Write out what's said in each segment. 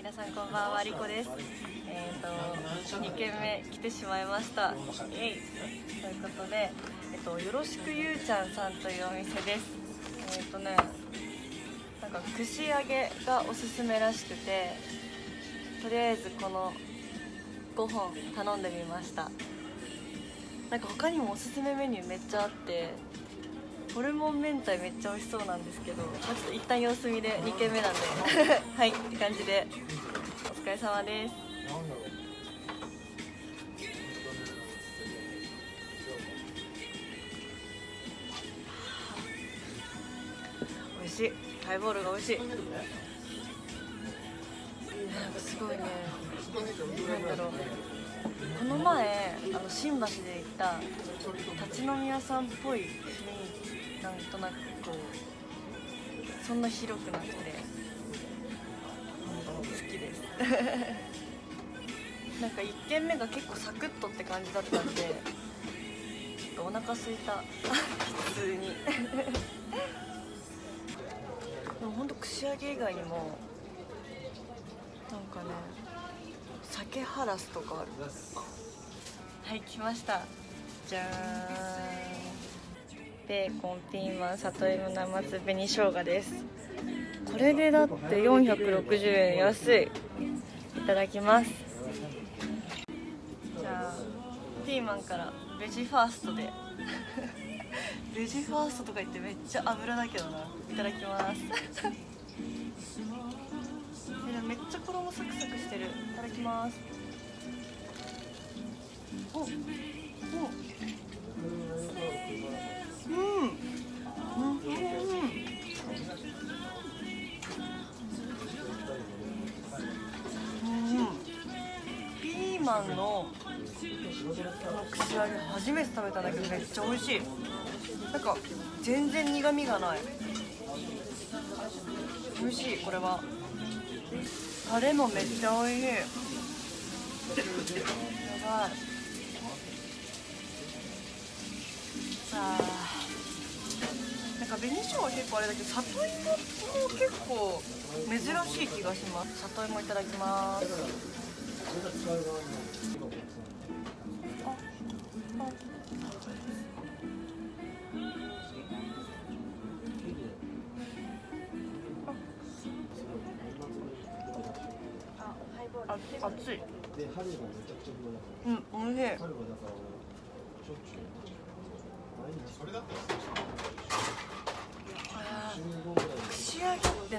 皆さんこんばんはリコです。えっ、と2軒目来てしまいました。イエイ。ということでえっ、とよろしくゆうちゃんさんというお店です。えっ、とねなんか串揚げがおすすめらしくてとりあえずこの5本頼んでみました。なんか他にもおすすめメニューめっちゃあってホルモン明太めっちゃ美味しそうなんですけど、まあ、ちょっと一旦様子見で2軒目なんで。はいって感じで。お疲れ様です。美味しい。ハイボールが美味しい。なんかすごいね。なんだろう。この前あの新橋で行った立ち飲み屋さんっぽい雰囲気なんとなくこうそんな広くなくて好きです。なんか1軒目が結構サクッとって感じだったんでちょっとお腹空いた。普通に。でもほんと串揚げ以外にもなんかね酒ハラスとかある。はい来ました。じゃーん。ベーコンピーマン里芋生酢紅生姜です。これでだって460円安い。いただきます。じゃあピーマンからベジファーストで。ベジファーストとか言ってめっちゃ油だけどな。いただきます。めっちゃ衣サクサクしてる。いただきます。おお。ピーマンの串揚げ初めて食べただけどめっちゃ美味しい。なんか全然苦味がない。美味しいこれは。タレもめっちゃ美味しい。やばい。さあ。紅しょうが結構あれだけど里芋も結構珍しい気がします。里芋いただきます。あああ熱いで春がめちゃくちゃ風だからうんおいしい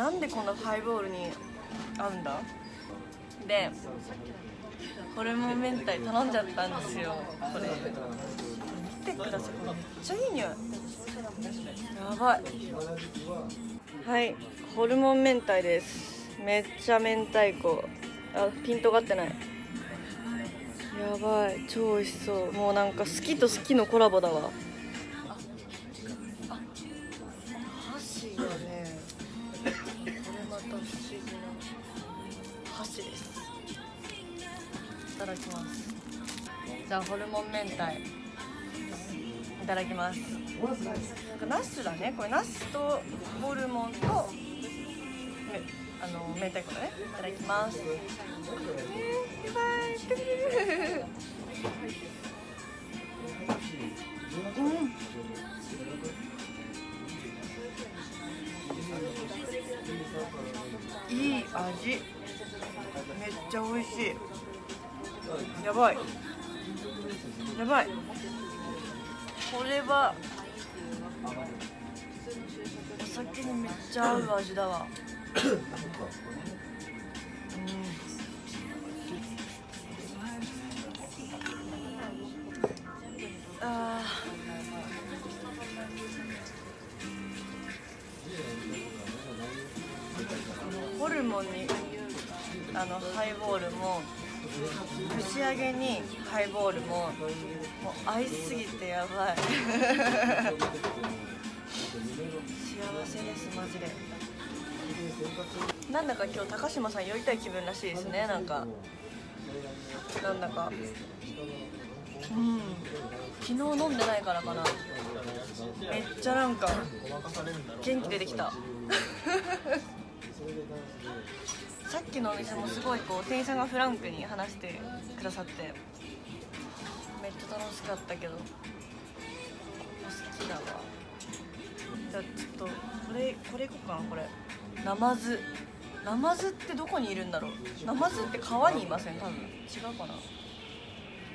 なんでこんなハイボールに合うんだ？でホルモン明太頼んじゃったんですよこれ。見てください。これめっちゃいい匂い。やばい。はいホルモン明太です。めっちゃ明太子。あピントが合ってない。やばい。超美味しそう。もうなんか好きと好きのコラボだわ。じゃあホルモン明太。いただきます。なんかナスだね。これナスとホルモンとあの明太子だね。いただきます。えーバイ。うん。いい味。めっちゃ美味しい。やばい。やばい。これはお酒にめっちゃ合う味だわ。ホルモンにあのハイボールも串揚げにハイボールももう合いすぎてやばい。幸せですマジで。なんだか今日高島さん酔いたい気分らしいですねなんか。なんだか。うん。昨日飲んでないからかな。めっちゃなんか元気出てきた。さっきのお店もすごいこう店員さんがフランクに話してくださってめっちゃ楽しかったけどここ好きだわ。じゃあちょっとこれこれいこうかなこれ。ナマズ。ナマズってどこにいるんだろう？ナマズって川にいません？多分。違うかな？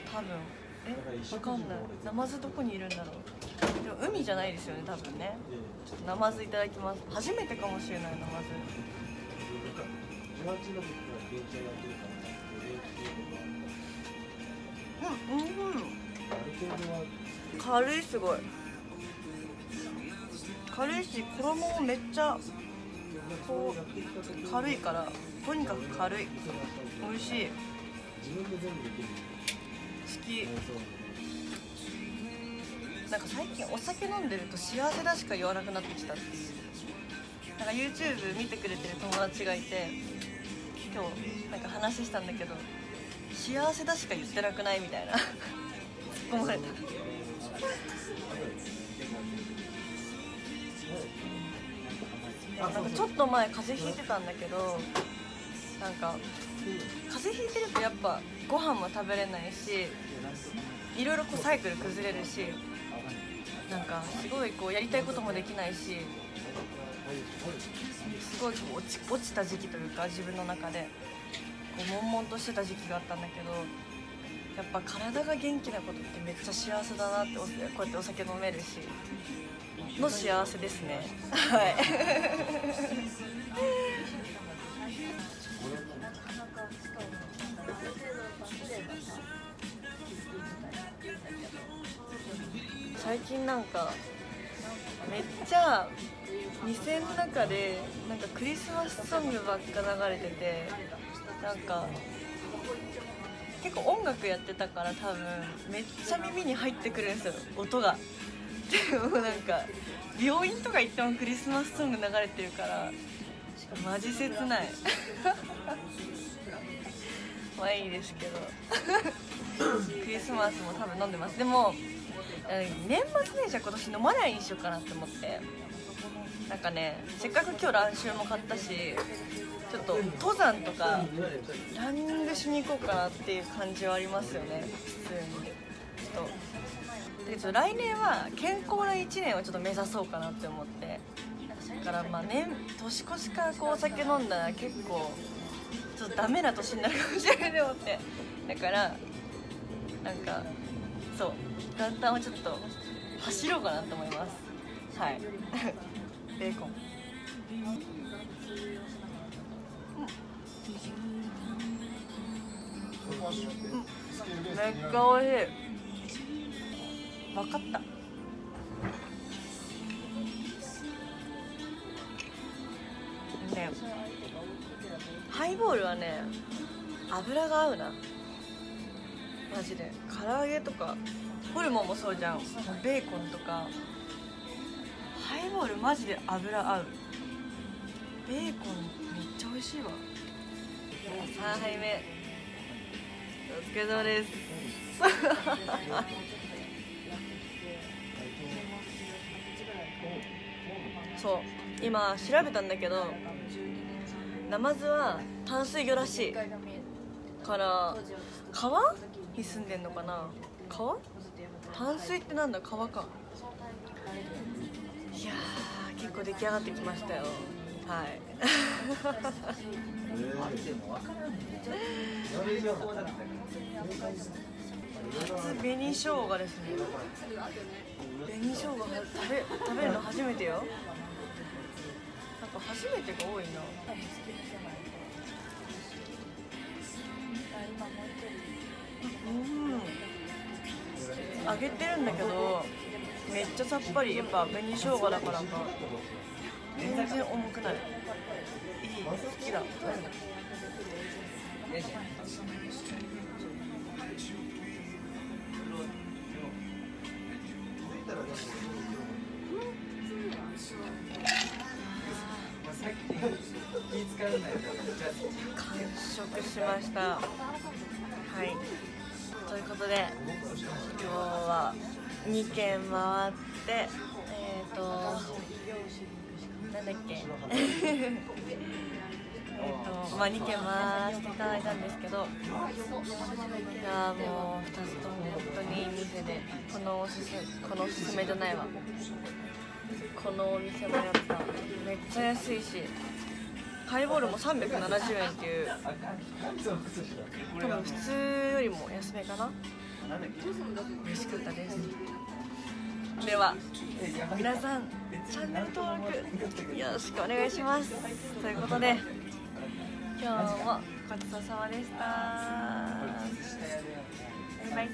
多分。え？わかんない。ナマズどこにいるんだろう？でも海じゃないですよね多分ね。ちょっとナマズいただきます。初めてかもしれないナマズ。18の時から現地やってるから、うんうんある程度は、軽いすごい軽いし衣もめっちゃこう軽いからとにかく軽い美味しい自分で全部できる。好き。なんか最近お酒飲んでると幸せだしか言わなくなってきたっていうなんか YouTube 見てくれてる友達がいて今日なんか話したんだけど幸せだしか言ってなくないみたいな。突っ込まれた。なんかちょっと前風邪ひいてたんだけどなんか風邪ひいてるとやっぱご飯も食べれないしいろいろこうサイクル崩れるしなんかすごいこうやりたいこともできないしすごい落ち落ちた時期というか自分の中でこう悶々としてた時期があったんだけどやっぱ体が元気なことってめっちゃ幸せだなっておこうやってお酒飲めるしの幸せですね。はい。最近なんかめっちゃ店の中でなんかクリスマスソングばっか流れててなんか結構音楽やってたから多分めっちゃ耳に入ってくるんですよ音が。でもなんか病院とか行ってもクリスマスソング流れてるからマジ切ない。まあいいですけど。クリスマスも多分飲んでます。でも年末年始は今年飲まないにしようかなって思って。なんかねせっかく今日乱臭も買ったしちょっと登山とかランニングしに行こうかなっていう感じはありますよね普通に。ちょっとでちょっと来年は健康な1年をちょっと目指そうかなって思って。だからまあ年年越しからこうお酒飲んだら結構ちょっとダメな年になるかもしれないと思って。だからなんかそう。元旦はちょっと走ろうかなと思います。はい。ベーコン。めっちゃ美味しい。分かったールはね油が合うな。マジで。唐揚げとか。ホルモンもそうじゃん。ベーコンとか。ハイボールマジで油合う。ベーコンめっちゃ美味しいわ。3杯目。お疲れ様です。そう。今調べたんだけどナマズは淡水魚らしい。から川？に住んでんのかな？川？淡水ってなんだ？川か。いやー結構出来上がってきましたよ。はい。初紅生姜ですね。紅生姜食べ食べるの初めてよ。なんか初めてが多いな。うん。揚げてるんだけどめっちゃさっぱり。やっぱ紅生姜だからか。全然重くない。いい。好きだ気使わない完食しました。はい。ということで今日は2軒回ってえっ、ー、となんだっけ？えーとまあ、2軒回していただいたんですけどいやもう2つとも本当にいい店でこのおすすこのおすすめじゃないわ。このお店もやっぱめっちゃ安いし。ハイボールも370円っていう。多分普通よりも安めかな。美味しかったです。では皆さんチャンネル登録よろしくお願いします。ということで今日もごちそうさまでした。バイバイ。